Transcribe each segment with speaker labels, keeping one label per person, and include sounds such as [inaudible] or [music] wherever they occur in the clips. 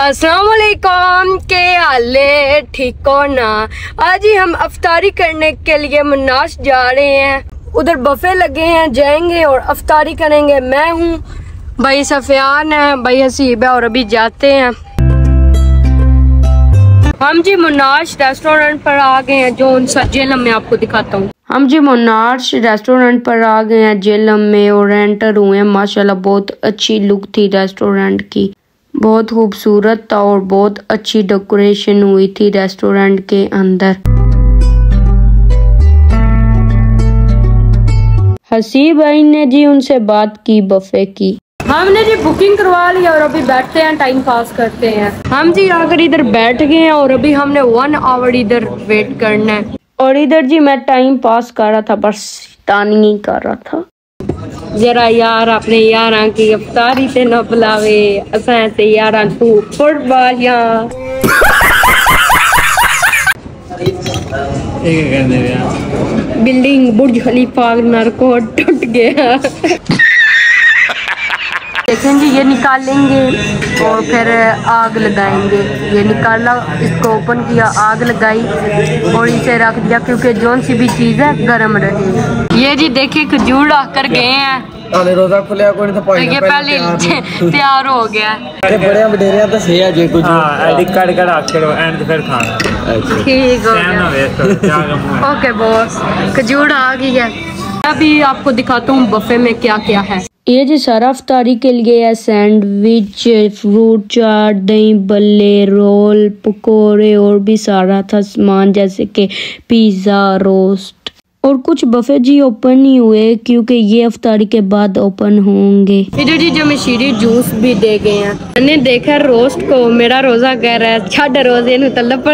Speaker 1: असलकुम के हाले ठीक हो ना? आज ही हम अफतारी करने के लिए मनास जा रहे हैं। उधर बफे लगे हैं, जाएँगे और अफतारी करेंगे। मैं हूँ भाई सफियान, है भाई हसीब है और अभी जाते हैं। हम जी मुनाश रेस्टोरेंट पर आ गए हैं, जो उन जेलम में आपको दिखाता हूँ। हम जी मुनाश रेस्टोरेंट पर आ गए हैं जेलम में और एंटर हुए हैं। माशाल्लाह, बहुत अच्छी लुक थी रेस्टोरेंट की। बहुत खूबसूरत था और बहुत अच्छी डेकोरेशन हुई थी रेस्टोरेंट के अंदर। हसी भाई ने जी उनसे बात की बफे की। हमने जी बुकिंग करवा ली और अभी बैठते हैं टाइम पास करते हैं। हम जी आकर इधर बैठ गए हैं और अभी हमने वन आवर इधर वेट करना है। और इधर जी मैं टाइम पास कर रहा था बस तानी कर रहा था। जरा यार अपने यार की अफतारी ते न बुलावे। असा ते यार तू फुटबॉल या बिल्डिंग बुर्ज खलीफा नरकोट टूट गया। जी ये निकाल लेंगे और फिर आग लगाएँगे। ये निकाला इसको ओपन किया आग लगाई और इसे रख दिया क्योंकि जौन सी भी चीज़ है गर्म रहे। ये जी देखिए खजूर रख कर गए हैं।
Speaker 2: रोजा खुलिया तो
Speaker 1: ये तो पहले तैयार हो। गया।
Speaker 2: ते बड़े तो सही है जे कुछ
Speaker 3: हाँ कट कट आके एंड फिर खाना। अच्छा।
Speaker 1: ठीक हो गया। ओके बॉस [laughs] खजूर आ गई है। अभी आपको दिखाता हूँ बफे में क्या क्या है। ये जी सारा अफ्तारी के लिए है, सैंडविच, फ्रूट चाट, दही बल्ले, रोल, पकोड़े और भी सारा था सामान, जैसे कि पिज़्ज़ा, रोस्ट। और कुछ बफे जी ओपन ही हुए, क्योंकि ये अफ्तारी के बाद ओपन होंगे। इधर जी जमशीरी जूस भी दे गए हैं। मैंने देखा रोस्ट को, मेरा रोजा कह रहा है, छड़ रोज़े नु। तलब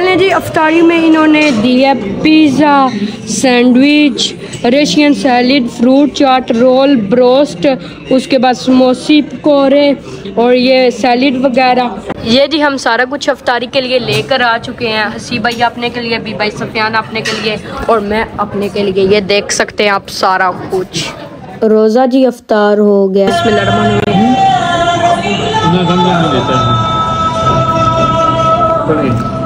Speaker 1: पहले जी अफ्तारी में इन्होंने दिया pizza sandwich Russian salad fruit chaat roll broast उसके बाद समोसी पकौड़े और ये सैलिड वगैरह। ये जी हम सारा कुछ अफ्तारी के लिए लेकर आ चुके हैं। हसी भाई अपने के लिए बी भाई सफियान अपने के लिए और मैं अपने के लिए। ये देख सकते हैं आप सारा कुछ। रोज़ा जी अफ्तार हो गया। इसमें
Speaker 3: है।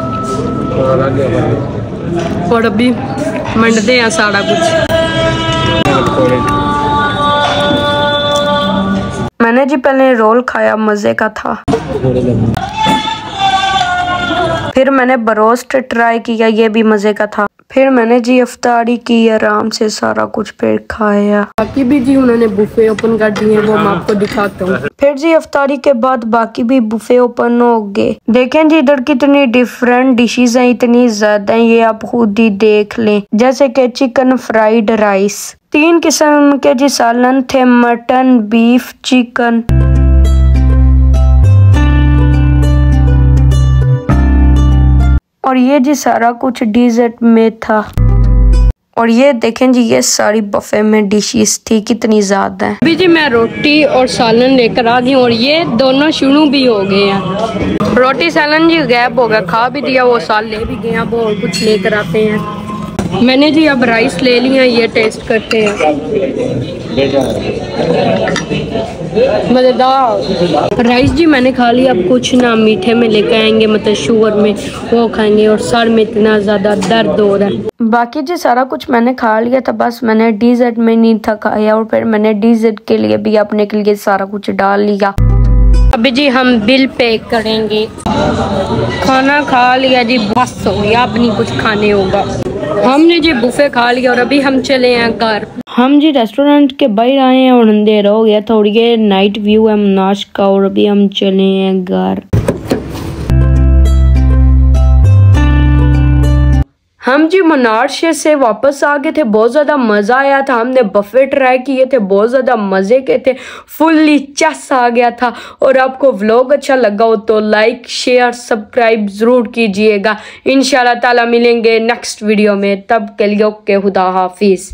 Speaker 1: और अभी मंडते हैं सारा कुछ मैंने जी पहले रोल खाया, मज़े का था। फिर मैंने बरोस्ट ट्राई किया, ये भी मज़े का था। फिर मैंने जी अफ्तारी की आराम से सारा कुछ फिर खाया। बाकी भी जी उन्होंने बुफे ओपन कर दिए वो मैं आपको दिखाता हूँ। फिर जी अफ्तारी के बाद बाकी भी बुफे ओपन हो गए। देखें जी इधर कितनी डिफरेंट डिशेज हैं इतनी ज़्यादा हैं ये आप खुद ही देख लें। जैसे कि चिकन फ्राइड राइस तीन किस्म के जी सालन थे मटन बीफ चिकन और ये जी सारा कुछ डिजर्ट में था। और ये देखें जी, ये सारी बफे में डिशेस थी, कितनी ज़्यादा है। अभी जी मैं रोटी और सालन लेकर आ गई और ये दोनों शुरू भी हो गए हैं। रोटी सालन जी गैप हो गया, खा भी दिया वो साल ले भी गए अब और कुछ लेकर आते हैं। मैंने जी अब राइस ले लिया ये टेस्ट करते हैं। मज़ेदार। राइस जी मैंने खा लिया अब कुछ ना, मीठे में लेकर आएँगे मतलब शुगर में वो खाएँगे और सर में इतना ज़्यादा दर्द हो रहा है। बाकी जी सारा कुछ मैंने खा लिया था, बस मैंने डीजर्ट में नहीं था खाया और फिर मैंने डीजर्ट के लिए भी अपने के लिए सारा कुछ डाल लिया। अभी जी हम बिल पे करेंगे। खाना खा लिया जी, बस हो गया, अब नहीं कुछ खाने होगा। हमने जी बुफे खा लिया और अभी हम चले हैं घर। हम जी रेस्टोरेंट के बाहर आए हैं और अंधेरा हो गया, थोड़ी नाइट व्यू है मनाश का और अभी हम चले हैं घर। हम जी मनारशे से वापस आ गए थे, बहुत ज़्यादा मज़ा आया था। हमने बफे ट्राई किए थे, बहुत ज़्यादा मज़े के थे। फुल्ली चस आ गया था। और आपको व्लॉग अच्छा लगा हो तो लाइक शेयर सब्सक्राइब ज़रूर कीजिएगा। इन ताला मिलेंगे नेक्स्ट वीडियो में। तब के लिए ओके, खुदा हाफिज़।